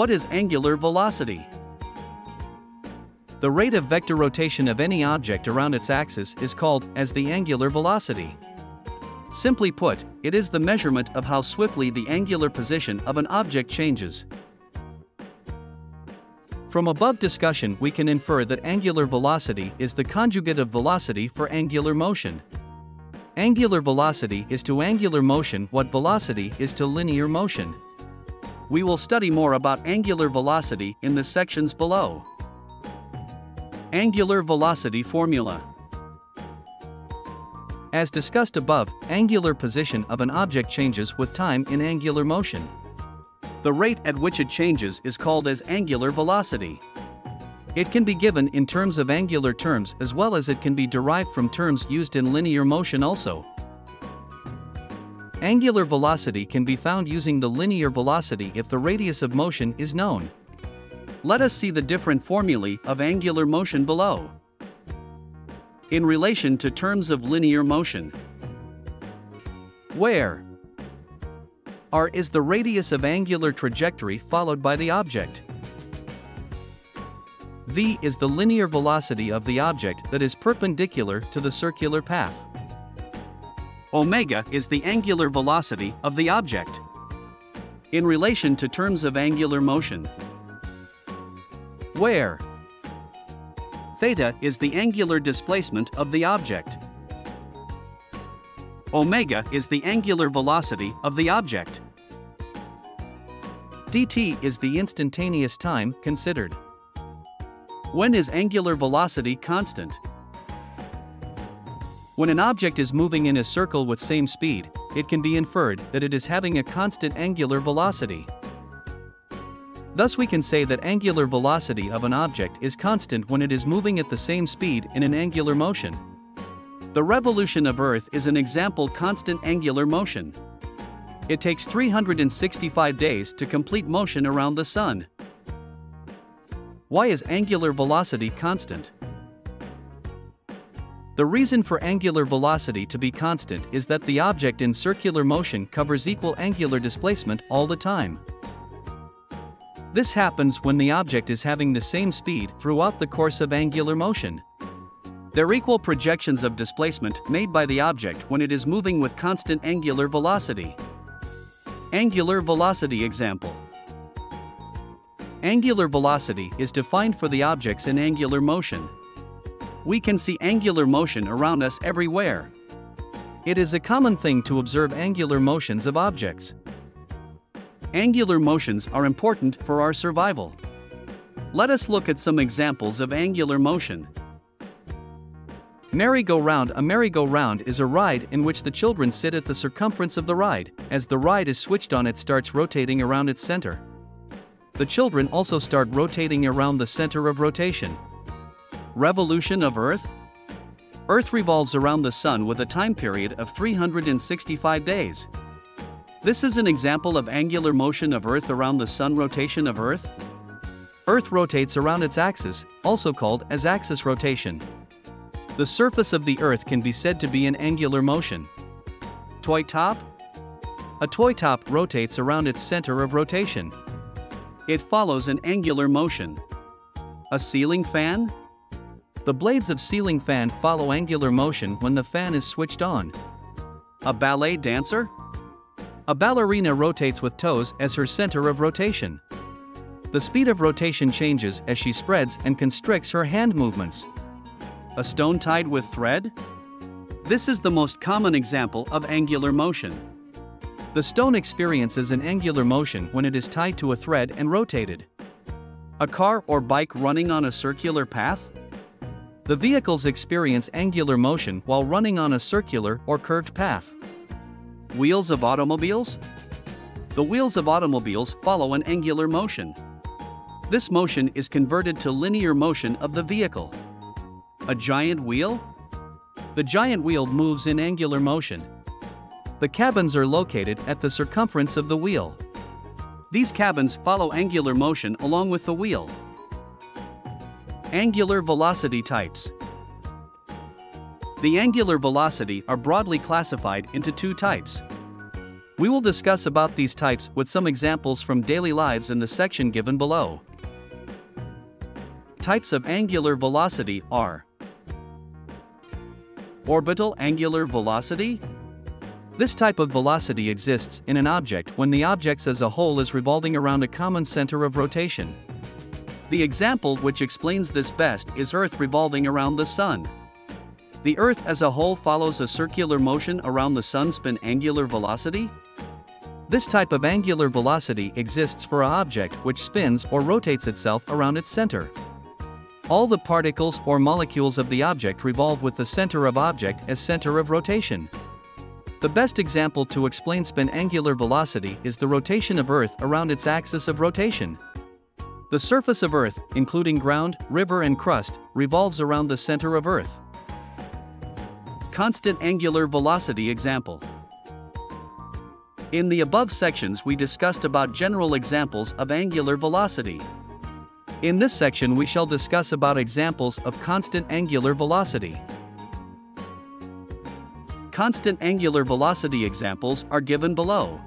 What is angular velocity? The rate of vector rotation of any object around its axis is called as the angular velocity. Simply put, it is the measurement of how swiftly the angular position of an object changes. From above discussion we can infer that angular velocity is the conjugate of velocity for angular motion. Angular velocity is to angular motion what velocity is to linear motion. We will study more about angular velocity in the sections below. Angular velocity formula. As discussed above, angular position of an object changes with time in angular motion. The rate at which it changes is called as angular velocity. It can be given in terms of angular terms as well as it can be derived from terms used in linear motion also. Angular velocity can be found using the linear velocity if the radius of motion is known. Let us see the different formulae of angular motion below. In relation to terms of linear motion, where r is the radius of angular trajectory followed by the object. v is the linear velocity of the object that is perpendicular to the circular path. Omega is the angular velocity of the object. In relation to terms of angular motion, where theta is the angular displacement of the object. Omega is the angular velocity of the object. dt is the instantaneous time considered. When is angular velocity constant? When an object is moving in a circle with same speed, it can be inferred that it is having a constant angular velocity. Thus we can say that angular velocity of an object is constant when it is moving at the same speed in an angular motion. The revolution of Earth is an example constant angular motion. It takes 365 days to complete motion around the Sun. Why is angular velocity constant? The reason for angular velocity to be constant is that the object in circular motion covers equal angular displacement all the time. This happens when the object is having the same speed throughout the course of angular motion. They're equal projections of displacement made by the object when it is moving with constant angular velocity. Angular velocity example. Angular velocity is defined for the objects in angular motion. We can see angular motion around us everywhere. It is a common thing to observe angular motions of objects. Angular motions are important for our survival. Let us look at some examples of angular motion. Merry-go-round A merry-go-round is a ride in which the children sit at the circumference of the ride. As the ride is switched on it starts rotating around its center. The children also start rotating around the center of rotation. Revolution of Earth Earth revolves around the Sun with a time period of 365 days. This is an example of angular motion of Earth around the Sun rotation of Earth. Earth rotates around its axis, also called as axis rotation. The surface of the Earth can be said to be in angular motion. Toy top? A toy top rotates around its center of rotation. It follows an angular motion. A ceiling fan? The blades of ceiling fan follow angular motion when the fan is switched on. A ballet dancer? A ballerina rotates with toes as her center of rotation. The speed of rotation changes as she spreads and constricts her hand movements. A stone tied with thread? This is the most common example of angular motion. The stone experiences an angular motion when it is tied to a thread and rotated. A car or bike running on a circular path? The vehicles experience angular motion while running on a circular or curved path. Wheels of automobiles? The wheels of automobiles follow an angular motion. This motion is converted to linear motion of the vehicle. A giant wheel? The giant wheel moves in angular motion. The cabins are located at the circumference of the wheel. These cabins follow angular motion along with the wheel. Angular velocity types. The angular velocity are broadly classified into two types. We will discuss about these types with some examples from daily lives in the section given below. Types of angular velocity are Orbital angular velocity this type of velocity exists in an object when the object as a whole is revolving around a common center of rotation. The example which explains this best is Earth revolving around the Sun. The Earth as a whole follows a circular motion around the Sun's spin angular velocity. This type of angular velocity exists for an object which spins or rotates itself around its center. All the particles or molecules of the object revolve with the center of object as center of rotation. The best example to explain spin angular velocity is the rotation of Earth around its axis of rotation. The surface of Earth, including ground, river and crust, revolves around the center of Earth. Constant angular velocity example. In the above sections we discussed about general examples of angular velocity. In this section we shall discuss about examples of constant angular velocity. Constant angular velocity examples are given below.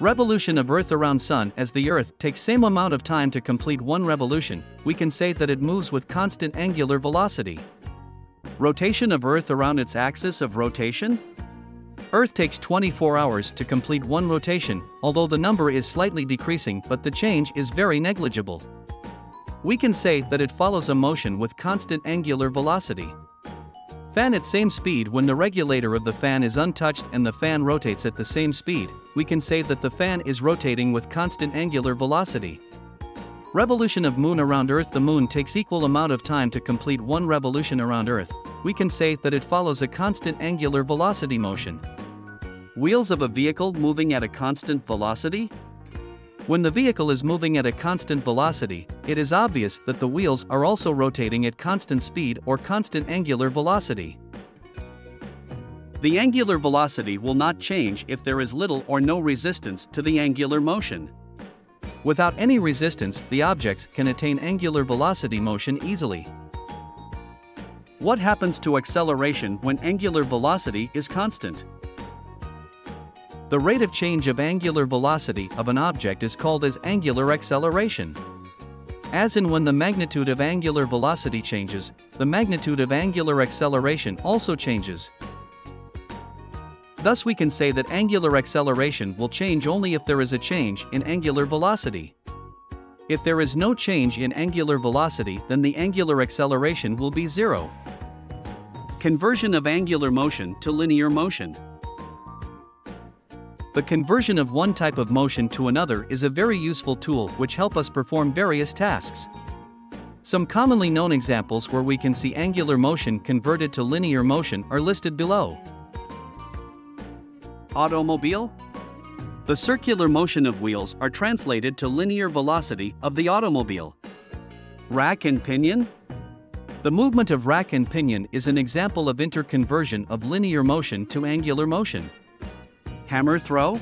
Revolution of Earth around Sun As the Earth takes same amount of time to complete one revolution, we can say that it moves with constant angular velocity. Rotation of Earth around its axis of rotation? Earth takes 24 hours to complete one rotation, although the number is slightly decreasing but the change is very negligible. We can say that it follows a motion with constant angular velocity. Fan at same speed When the regulator of the fan is untouched and the fan rotates at the same speed, we can say that the fan is rotating with constant angular velocity. Revolution of moon around Earth The moon takes equal amount of time to complete one revolution around Earth, we can say that it follows a constant angular velocity motion. Wheels of a vehicle moving at a constant velocity? When the vehicle is moving at a constant velocity, it is obvious that the wheels are also rotating at constant speed or constant angular velocity. The angular velocity will not change if there is little or no resistance to the angular motion. Without any resistance, the objects can attain angular velocity motion easily. What happens to acceleration when angular velocity is constant? The rate of change of angular velocity of an object is called as angular acceleration. As in when the magnitude of angular velocity changes, the magnitude of angular acceleration also changes. Thus we can say that angular acceleration will change only if there is a change in angular velocity. If there is no change in angular velocity then the angular acceleration will be zero. Conversion of angular motion to linear motion. The conversion of one type of motion to another is a very useful tool which help us perform various tasks. Some commonly known examples where we can see angular motion converted to linear motion are listed below. Automobile The circular motion of wheels are translated to linear velocity of the automobile. Rack and pinion The movement of rack and pinion is an example of interconversion of linear motion to angular motion. Hammer throw?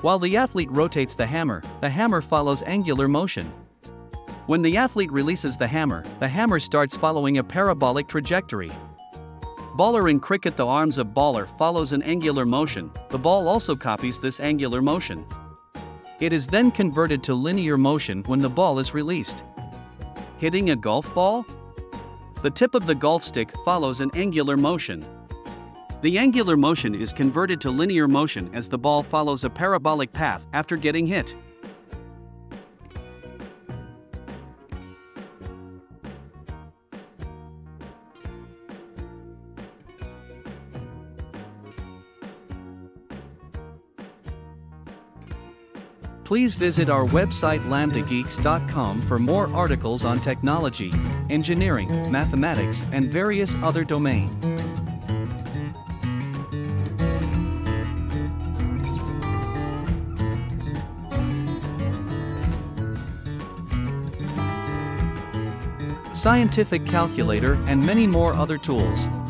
While the athlete rotates the hammer, the hammer follows angular motion. When the athlete releases the hammer, the hammer starts following a parabolic trajectory. Bowler in cricket The arms of bowler follows an angular motion, the ball also copies this angular motion. It is then converted to linear motion when the ball is released. Hitting a golf ball? The tip of the golf stick follows an angular motion. The angular motion is converted to linear motion as the ball follows a parabolic path after getting hit. Please visit our website lambdageeks.com for more articles on technology, engineering, mathematics, and various other domains. Scientific calculator, and many more other tools.